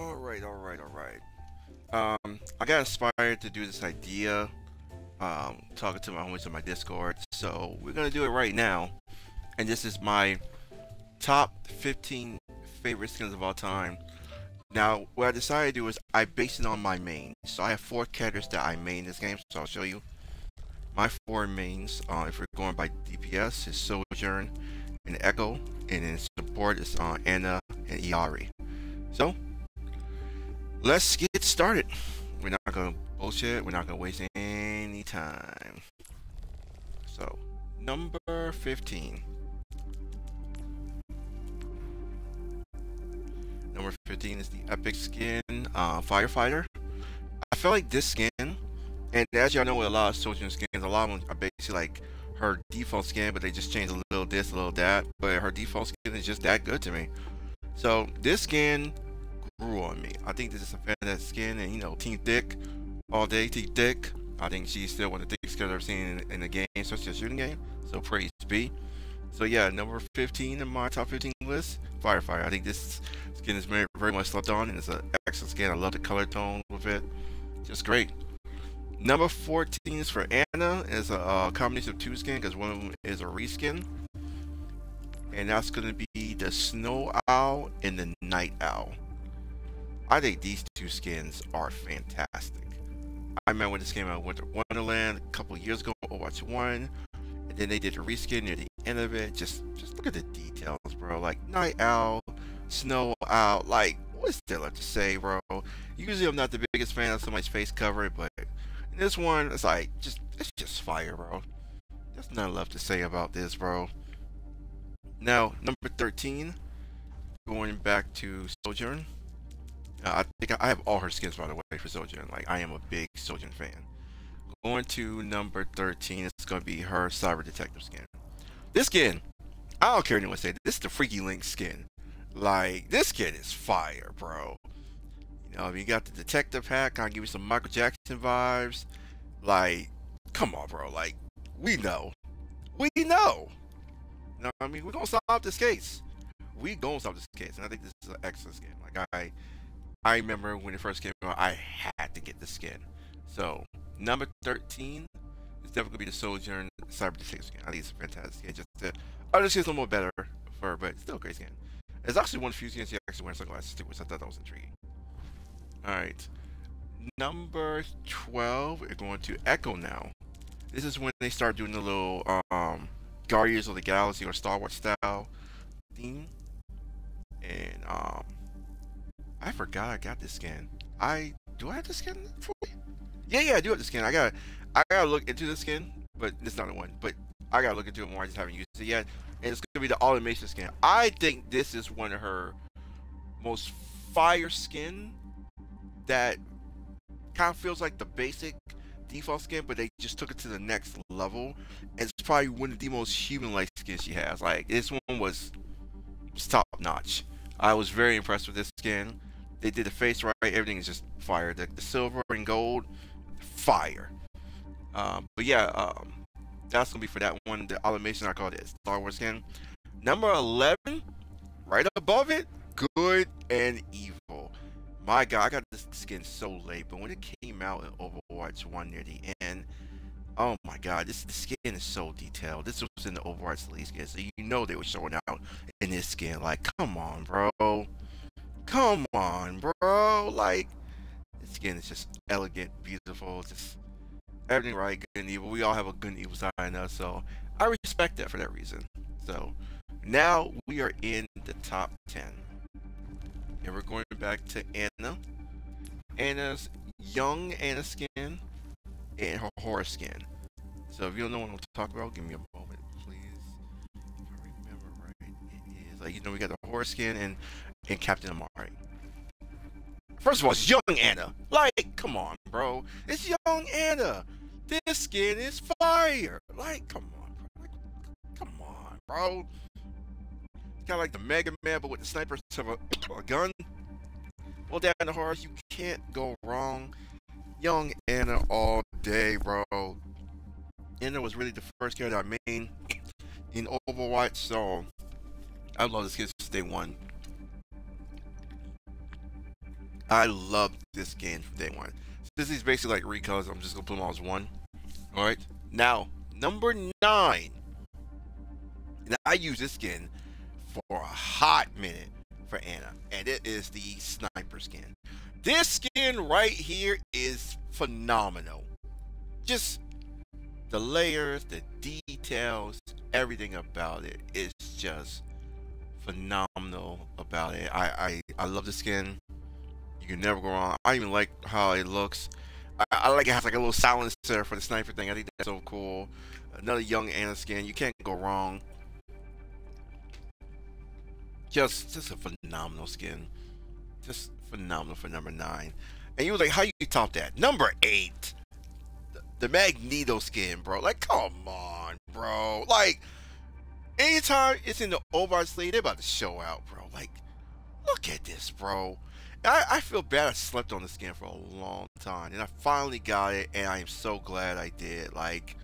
Alright, alright, alright. Um, I got inspired to do this idea, um, talking to my homies on my Discord, so we're gonna do it right now. And this is my top 15 favorite skins of all time. Now, what I decided to do is I base it on my main. So I have four characters that I main this game, so I'll show you. My four mains, uh, if we're going by DPS, is Sojourn and Echo, and then support is uh, Ana and Illari. So, let's get started. We're not gonna bullshit. We're not gonna waste any time. So, number 15. Number 15 is the Epic Skin uh, Firefighter. I felt like this skin, and as y'all know with a lot of Sojourn skins, a lot of them are basically like her default skin, but they just change a little this, a little that. But her default skin is just that good to me. So this skin grew on me. I think this is a fan of that skin, and you know, Team Thick, all day Team Thick. I think she's still one of the thickest skins I've seen in, in the game, especially a shooting game. So praise be. So yeah, number 15 in my top 15 list, Firefighter. I think this skin is very, very much slept on, and it's an excellent skin. I love the color tone with it. Just great. Number 14 is for Ana. It's a uh, combination of two skins because one of them is a reskin. And that's going to be the Snow Owl and the Night Owl. I think these two skins are fantastic. I remember when this came out Winter Wonderland a couple years ago, Overwatch 1. And then they did a reskin near the end of it. Just just look at the details, bro. Like Night Owl, Snow Owl. Like, what's there left to say, bro? Usually I'm not the biggest fan of somebody's face cover, but this one, it's like, just, it's just fire, bro. There's nothing left to say about this, bro. Now, number 13, going back to Sojourn. Uh, I think I have all her skins, by the way, for Sojourn. Like, I am a big Sojourn fan. Going to number 13, it's going to be her Cyber Detective skin. This skin, I don't care anyone say, this is the Freaky Link skin. Like, this skin is fire, bro. You know, you got the detective hat, kind of give you some Michael Jackson vibes. Like, come on, bro. Like, we know. We know. You know I mean? We're going to solve this case. We going to solve this case. And I think this is an excellent skin. Like, I I remember when it first came out, I had to get the skin. So, number 13 is definitely to be the Sojourn Cyber skin. I think it's fantastic. Just to, oh, this is a little more better for but still great skin. It's actually one few skins she actually wears sunglasses too, which I thought that was intriguing. Alright. Number 12, we're going to Echo now. This is when they start doing the little um, Guardians of the Galaxy or Star Wars style theme. And um, I forgot I got this skin. I do I have the skin for you? Yeah, yeah, I do have the skin. I gotta I gotta look into the skin, but it's not the one. But I gotta look into it more. I just haven't used it yet. And it's gonna be the automation skin. I think this is one of her most fire skin that kind of feels like the basic default skin, but they just took it to the next level. And it's probably one of the most human-like skins she has. Like this one was top notch. I was very impressed with this skin. They did the face right. Everything is just fire. The, the silver and gold, fire. Um, but yeah, um, that's gonna be for that one. The automation I call it Star Wars skin. Number 11, right above it, good and evil. My god, I got this skin so late, but when it came out in Overwatch 1 near the end, oh my god, this the skin is so detailed. This was in the Overwatch League skin, so you know they were showing out in this skin. Like, come on, bro. Come on, bro. Like, this skin is just elegant, beautiful, just everything right, good and evil. We all have a good and evil side in us, so I respect that for that reason. So, now we are in the top 10. And we're going back to Ana. Ana's young Ana skin and her horror skin. So if you don't know what I'm talking about, give me a moment, please. If I remember right, it is like you know we got the horror skin and and Captain Amari. First of all, it's young Ana. Like, come on, bro. It's young Ana. This skin is fire. Like, come on, bro. Like, come on, bro kind of like the Mega Man, but with the snipers of a, a gun. Well, down the horse, you can't go wrong. Young Ana all day, bro. Ana was really the first character I made in Overwatch, so I love this kid since day one. I love this skin from day one. This is basically like recolors. I'm just gonna put them all as one. All right. Now, number nine. Now I use this skin for a hot minute for Ana, and it is the sniper skin. This skin right here is phenomenal. Just the layers, the details, everything about it is just phenomenal about it. I, I, I love the skin. You never go wrong. I even like how it looks. I, I like it has like a little silencer for the sniper thing. I think that's so cool. Another young Ana skin. You can't go wrong. Just just a phenomenal skin. Just phenomenal for number nine. And you was like, how you top that? Number eight. The, the Magneto skin, bro. Like, come on, bro. Like, anytime it's in the Overwatch slate, they're about to show out, bro. Like, look at this, bro. I, I feel bad I slept on this skin for a long time. And I finally got it, and I am so glad I did. Like,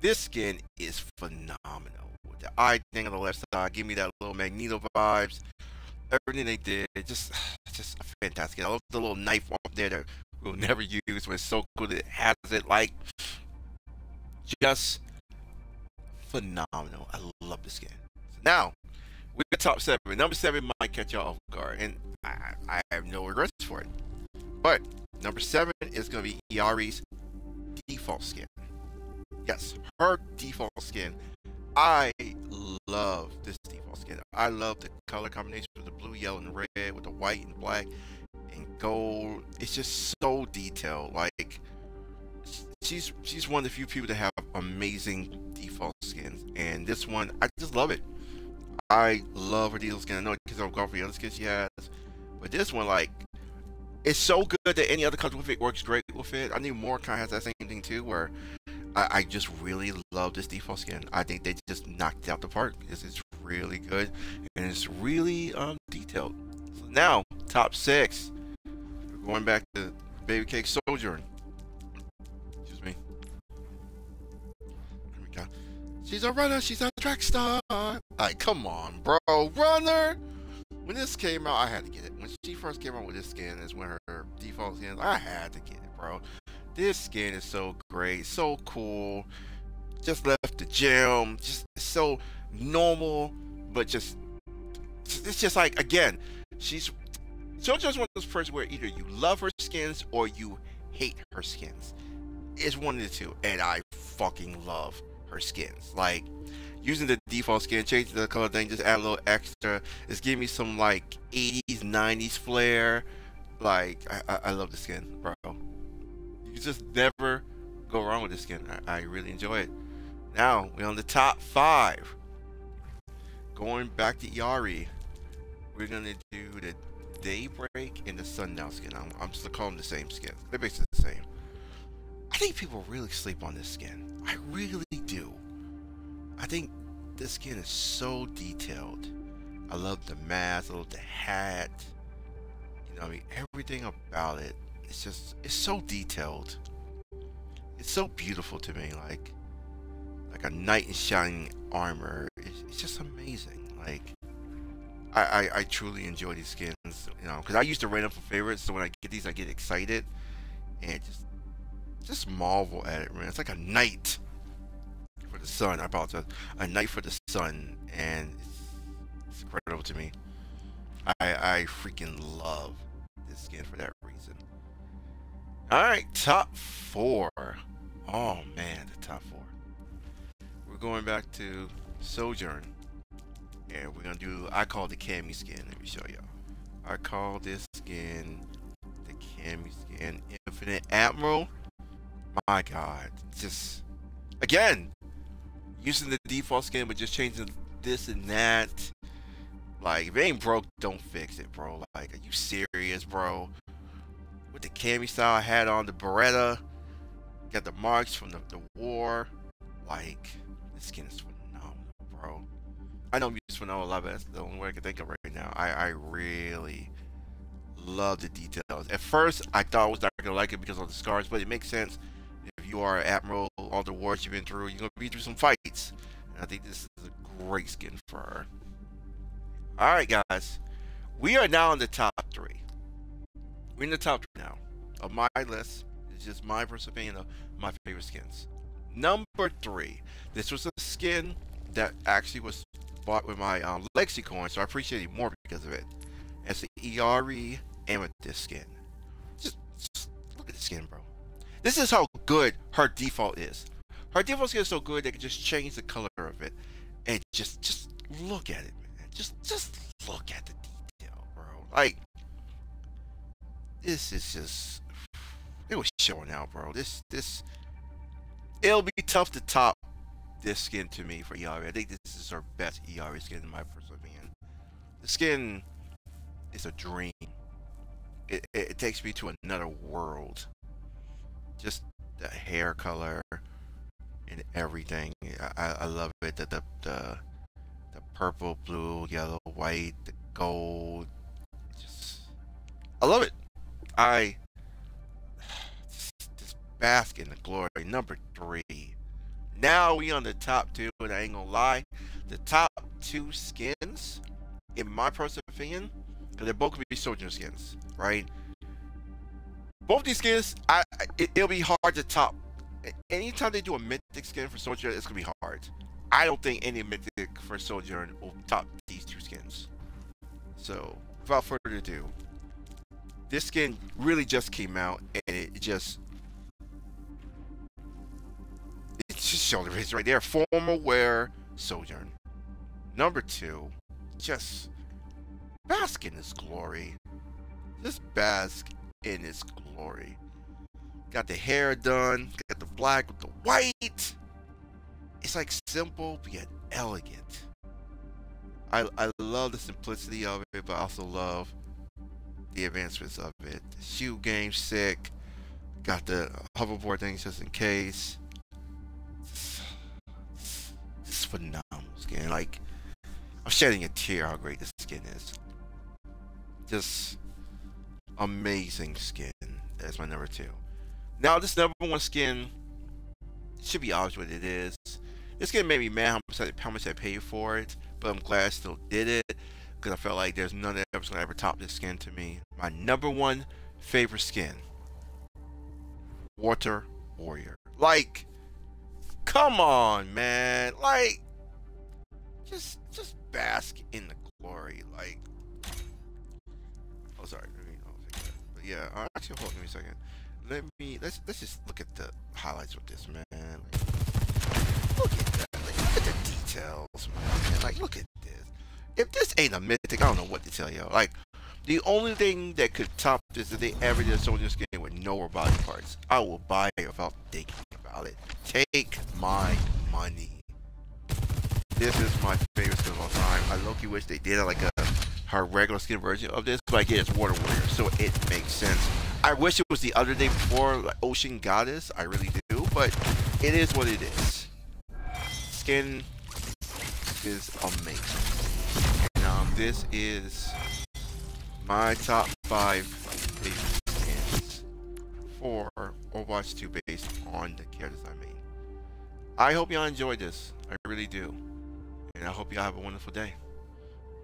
this skin is phenomenal. The eye thing on the left side, give me that little Magneto vibes. Everything they did, just just fantastic. I love the little knife off there that we'll never use, but it's so cool it has it. Like, just phenomenal. I love this game. Now, we're top seven. Number seven might catch y'all off guard, and I, I have no regrets for it. But number seven is going to be Illari's default skin. Yes, her default skin. I love this default skin. I love the color combination with the blue, yellow, and red, with the white and black and gold. It's just so detailed. Like she's she's one of the few people that have amazing default skins, and this one I just love it. I love her default skin. I know because I've gone for the other skins she has, but this one like it's so good that any other color with it works great with it. I think Mordecai has that same thing too, where I, I, just really love this default skin. I think they just knocked out the park. This is really good and it's really um, detailed. So now, top six. We're going back to Baby Cake Sojourn. Excuse me. She's a runner. She's a track star. Like, come on, bro. Runner. When this came out, I had to get it. When she first came out with this skin, is when her, her default skin. I had to get it, bro. This skin is so great, so cool. Just left the gym, just so normal, but just it's just like again, she's JoJo's one of those persons where either you love her skins or you hate her skins. It's one of the two, and I fucking love skins. Like using the default skin, changing the color thing, just add a little extra. It's giving me some like 80s, 90s flair. Like I, I, love the skin, bro you just never go wrong with this skin. I, I really enjoy it. Now we're on the top five. Going back to Illari, we're gonna do the Daybreak and the Sundown skin. I'm, I'm just gonna call them the same skin. They're basically the same. I think people really sleep on this skin. I really do. I think this skin is so detailed. I love the mask, I love the hat. You know, I mean, everything about it it's just it's so detailed. It's so beautiful to me, like like a knight in shining armor. It's, it's just amazing. Like I, I, I truly enjoy these skins, you know, because I used to rate them for favorites. So when I get these, I get excited and just just marvel at it, man. It's like a night for the sun. I apologize, a knight for the sun, and it's, it's incredible to me. I I freaking love this skin for that reason. All right, top four. Oh man, the top four. We're going back to Sojourn, and we're gonna do. I call the Cammy skin. Let me show y'all. I call this skin the Cammy skin Infinite Admiral. My God, just again using the default skin, but just changing this and that. Like, if it ain't broke, don't fix it, bro. Like, are you serious, bro? with the cami style hat on, the Beretta, got the marks from the, the war. Like, this skin is phenomenal, bro. I know music phenomenal, love. That's the only way I can think of right now. I, I really love the details. At first, I thought I was not gonna like it because of the scars, but it makes sense. You are an admiral, all the wars you've been through, you're gonna be through some fights. And I think this is a great skin for her. All right, guys, we are now in the top three. we're in the top three now of my list. It's just my personal opinion of my favorite skins. Number three. This was a skin that actually was bought with my um, coin, so I appreciate it more because of it. It's the Illari Amethyst skin. Just, just look at the skin, bro. This is how good her default is. Her default skin is so good they can just change the color of it, and just, just look at it, man. Just, just look at the detail, bro. Like, this is just, it was showing out, bro. This, this, it'll be tough to top this skin to me for Illari. I think this is her best Illari skin in my personal opinion. The skin is a dream. It, it, it, takes me to another world. Just the hair color and everything. I, I love it. The, the, the, the purple, blue, yellow, white, the gold. Just, I love it. I just, bask in the glory. Number three. Now we on the top two, and I ain't gonna lie, the top two skins, in my personal opinion, because they're both gonna be Sojourner skins, right? Both these skins, I it, will be hard to top. Anytime they do a mythic skin for Sojourner, it's gonna be hard. I don't think any mythic for Sojourner will top these two skins. So, without further ado, this skin really just came out, and it just it's just shoulder raise right there. Formal wear Sojourn. Number two, just bask in his glory. Just bask in his glory. Got the hair done, got the black with the white. It's like simple but yet elegant. I, I love the simplicity of it, but I also love the advancements of it. The shoe game sick. Got the hoverboard things just in case. It's phenomenal skin. Like I'm shedding a tear how great this skin is. Just amazing skin. That's my number two. Now this number one skin should be obvious what it is. This skin made me mad how much, I, how much I paid for it, but I'm glad I still did it because I felt like there's none that ever gonna ever top this skin to me. My number one favorite skin, Water Warrior. Like, come on, man. Like, just just bask in the glory. Like, oh, sorry. But yeah, uh, actually, hold me a second. Let me let's let's just look at the highlights with this man. Like, look at that. Like, look at the details, man. Like, look at this. If this ain't a mythic, I don't know what to tell y'all. Like, the only thing that could top this is they ever did a soldier skin with no body parts. I will buy it without thinking about it. Take my money. This is my favorite skin of all time. I low-key wish they did like a her regular skin version of this, but I get it's Water Warrior, so it makes sense. I wish it was the other day before like Ocean Goddess. I really do, but it is what it is. Skin is amazing. And um, this is my top five favorite skins for Overwatch 2 based on the characters I made. I hope y'all enjoyed this. I really do. And I hope y'all have a wonderful day.